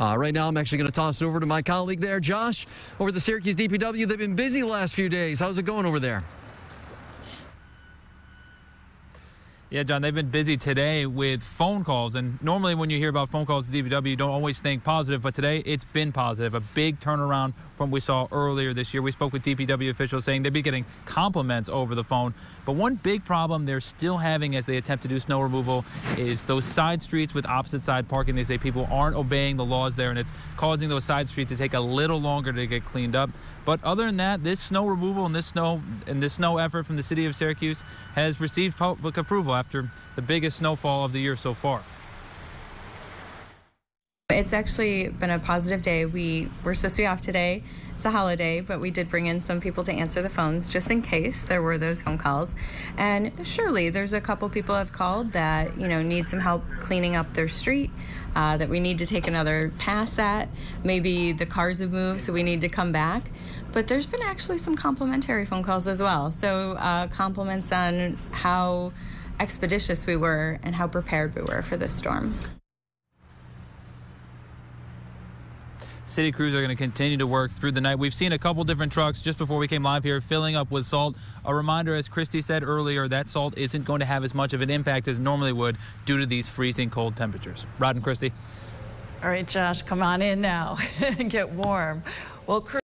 Uh, right now, I'm actually going to toss it over to my colleague there, Josh, over the Syracuse DPW. They've been busy the last few days. How's it going over there? Yeah, John, they've been busy today with phone calls. And normally, when you hear about phone calls to DPW, you don't always think positive. But today, it's been positive. A big turnaround from what we saw earlier this year. We spoke with DPW officials saying they'd be getting compliments over the phone. But one big problem they're still having as they attempt to do snow removal is those side streets with opposite side parking. They say people aren't obeying the laws there, and it's causing those side streets to take a little longer to get cleaned up. But other than that, this snow removal and this snow and this snow effort from the city of Syracuse has received public approval after the biggest snowfall of the year so far. It's actually been a positive day. We were supposed to be off today. It's a holiday, but we did bring in some people to answer the phones just in case there were those phone calls. And surely there's a couple people have called that, you know, need some help cleaning up their street, uh, that we need to take another pass at. Maybe the cars have moved, so we need to come back. But there's been actually some complimentary phone calls as well. So uh, compliments on how expeditious we were and how prepared we were for this storm. City crews are going to continue to work through the night. We've seen a couple different trucks just before we came live here filling up with salt. A reminder, as Christy said earlier, that salt isn't going to have as much of an impact as normally would due to these freezing cold temperatures. Rod and Christy. All right, Josh, come on in now and get warm. Well,